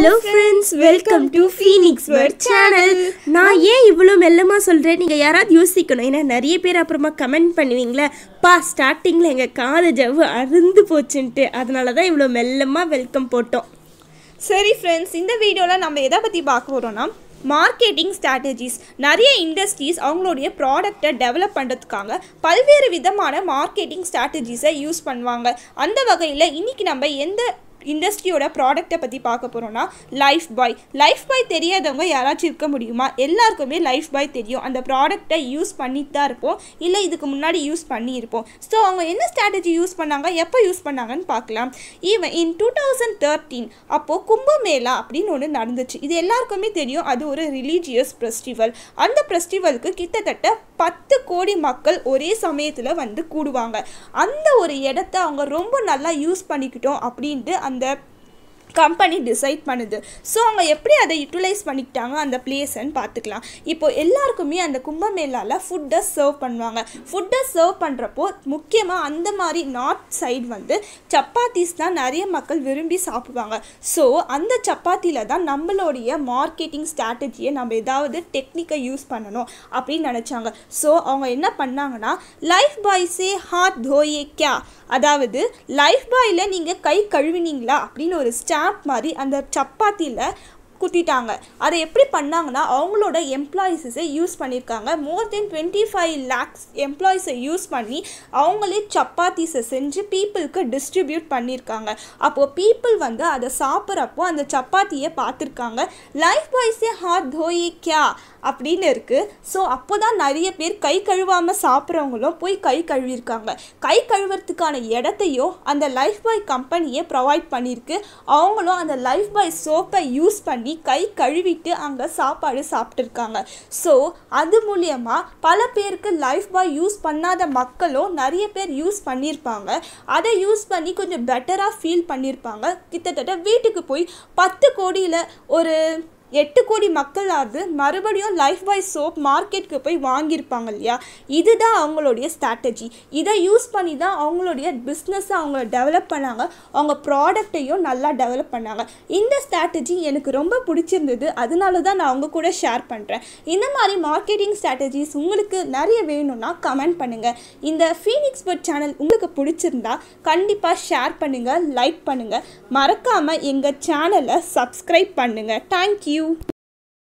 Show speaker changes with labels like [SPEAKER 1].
[SPEAKER 1] Hello friends welcome to Phoenix World channel நான் ஏன் இவ்வளோ மெல்லமாக சொல்கிறேன் நீங்கள் யாராவது யோசிக்கணும். ஏன்னா நிறைய பேர் அப்புறமா கமெண்ட் பண்ணுவீங்களே பா ஸ்டார்டிங்கில் எங்கள் காது ஜவ்வு அருந்து போச்சுன்ட்டு. அதனால தான் இவ்வளோ மெல்லமாக வெல்கம் போட்டோம்.
[SPEAKER 2] சரி ஃப்ரெண்ட்ஸ் இந்த வீடியோவில் நம்ம எதை பற்றி பார்க்க போகிறோன்னா மார்க்கெட்டிங் ஸ்ட்ராட்டஜிஸ் நிறைய இண்டஸ்ட்ரீஸ் அவங்களுடைய ப்ராடக்டை டெவலப் பண்ணுறதுக்காக பல்வேறு விதமான மார்க்கெட்டிங் ஸ்ட்ராட்டஜிஸை யூஸ் பண்ணுவாங்க. அந்த வகையில் இன்றைக்கி நம்ம எந்த இண்டஸ்ட்ரியோட ப்ராடக்ட்டை பற்றி பார்க்க போகிறோன்னா லைஃப் பாய் லைஃப் பாய் தெரியாதவங்க யாராச்சும் இருக்க முடியுமா? எல்லாருக்குமே லைஃப் பாய் தெரியும். அந்த ப்ராடக்ட்டை யூஸ் பண்ணிட்டு தான் இருப்போம். இல்லை இதுக்கு முன்னாடி யூஸ் பண்ணியிருப்போம். ஸோ அவங்க என்ன ஸ்ட்ராட்டஜி யூஸ் பண்ணாங்க? எப்போ யூஸ் பண்ணாங்கன்னு பார்க்கலாம். Even in two thousand thirteen அப்போது கும்பமேளா அப்படின்னு ஒன்று நடந்துச்சு. இது எல்லாருக்குமே தெரியும். அது ஒரு ரிலீஜியஸ் ஃபெஸ்டிவல் அந்த ஃபெஸ்டிவலுக்கு கிட்டத்தட்ட பத்து கோடி மக்கள் ஒரே சமயத்தில் வந்து கூடுவாங்க. அந்த ஒரு இடத்த அவங்க ரொம்ப நல்லா யூஸ் பண்ணிக்கிட்டோம் அப்படின்ட்டு அந்த கம்பெனி டிசைட் பண்ணுது. ஸோ அவங்க எப்படி அதை யூட்டிலைஸ் பண்ணிக்கிட்டாங்க அந்த பிளேஸ்ன்னு பார்த்துக்கலாம். இப்போ எல்லாருக்குமே அந்த கும்பமேளாவில் ஃபுட்டை சர்வ் பண்ணுவாங்க. ஃபுட்டை சர்வ் பண்ணுறப்போ முக்கியமாக அந்த மாதிரி நார்த் சைடு வந்து சப்பாத்திஸ் தான் நிறைய மக்கள் விரும்பி சாப்பிடுவாங்க. ஸோ அந்த சப்பாத்தியில் தான் நம்மளுடைய மார்க்கெட்டிங் ஸ்ட்ராட்டஜியை நம்ம ஏதாவது டெக்னிக்கை யூஸ் பண்ணணும் அப்படின்னு நினச்சாங்க. ஸோ அவங்க என்ன பண்ணாங்கன்னா லைஃப் பாய்ஸே ஹார்ட் தோயே கே அதாவது லைஃப் பாயில் நீங்கள் கை கழுவினீங்களா? அப்படின்னு ஒரு ஸ்டாம்ப் மாதிரி அந்த சப்பாத்தியில் குத்திட்டாங்க அதை எப்படி பண்ணாங்கன்னா அவங்களோட எம்ப்ளாயிஸஸை யூஸ் பண்ணியிருக்காங்க more than twenty five lakhs எம்ப்ளாயிஸை use பண்ணி அவங்களே சப்பாத்திஸை செஞ்சு பீப்புளுக்கு டிஸ்ட்ரிபியூட் பண்ணியிருக்காங்க அப்போது பீப்புள் வந்து அதை சாப்பிட்றப்போ அந்த சப்பாத்தியை பார்த்துருக்காங்க. லைஃப் பாய்ஸே ஹார் தோயே கியா அப்படின்னு இருக்குது ஸோ அப்போ தான் நிறைய பேர் கை கழுவாமல் சாப்பிட்றவங்களும் போய் கை கழுவியிருக்காங்க. கை கழுவுறதுக்கான இடத்தையும் அந்த லைஃப் பாய் கம்பெனியே ப்ரொவைட் பண்ணியிருக்கு. அவங்களும் அந்த லைஃப் பாய் சோப்பை யூஸ் பண்ணி கை கழுவிட்டு அங்கே சாப்பாடு சாப்பிட்ருக்காங்க ஸோ அது மூலியமாக பல பேருக்கு லைஃப் பாய் யூஸ் பண்ணாத மக்களும் நிறைய பேர் யூஸ் பண்ணியிருப்பாங்க. அதை யூஸ் பண்ணி கொஞ்சம் பெட்டராக ஃபீல் பண்ணியிருப்பாங்க. கிட்டத்தட்ட வீட்டுக்கு போய் பத்து கோடியில் ஒரு எட்டு கோடி மக்களாவது மறுபடியும் லைஃப் பாய் சோப் மார்க்கெட்டுக்கு போய் வாங்கியிருப்பாங்க இல்லையா? இதுதான் அவங்களுடைய ஸ்ட்ராட்டஜி இதை யூஸ் பண்ணி தான் அவங்களுடைய பிஸ்னஸை அவங்க டெவலப் பண்ணாங்க. அவங்க ப்ராடக்டையும் நல்லா டெவலப் பண்ணாங்க. இந்த ஸ்ட்ராட்டஜி எனக்கு ரொம்ப பிடிச்சிருந்தது. அதனால தான் நான் அவங்க கூட ஷேர் பண்ணுறேன் இந்த மாதிரி மார்க்கெட்டிங் ஸ்ட்ராட்டஜிஸ் உங்களுக்கு நிறைய வேணும்னா கமெண்ட் பண்ணுங்கள் இந்த ஃபீனிக்ஸ் பர்ட் சேனல் உங்களுக்கு பிடிச்சிருந்தா கண்டிப்பாக ஷேர் பண்ணுங்கள் லைக் பண்ணுங்கள் மறக்காமல் எங்கள் சேனலை சப்ஸ்கிரைப் பண்ணுங்கள் தேங்க்யூ you.